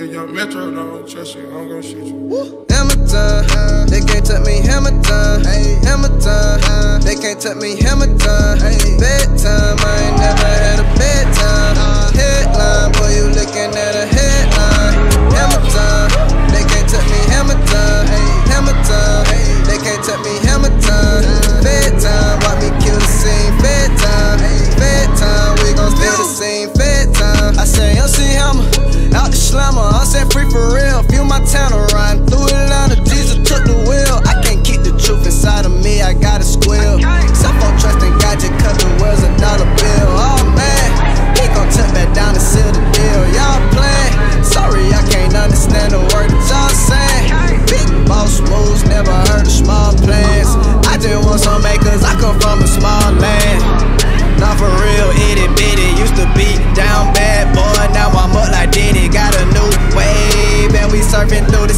If your metro don't trust you, I'm gonna shoot you. Hammer time, they can't touch me. Hammer time, hammer time, they can't touch me. Hammer time, bedtime. I ain't never had a bedtime. Uh-huh. Headline, boy, you looking at a headline. Hammer time, they can't touch me. Hammer time, hammer time, they can't touch me. Hammer time, free for real. Feel my town around through Atlanta. Jesus took the wheel. I can't keep the truth inside of me. I gotta squeal. Cell phone trusting God just cut the wheels a dollar bill. Oh man, he gon' tuck back down and seal the deal. Y'all playing? Sorry, I can't understand the word that y'all saying. Big boss moves, never heard of small plans. I just want some acres. I come from a small surfing through the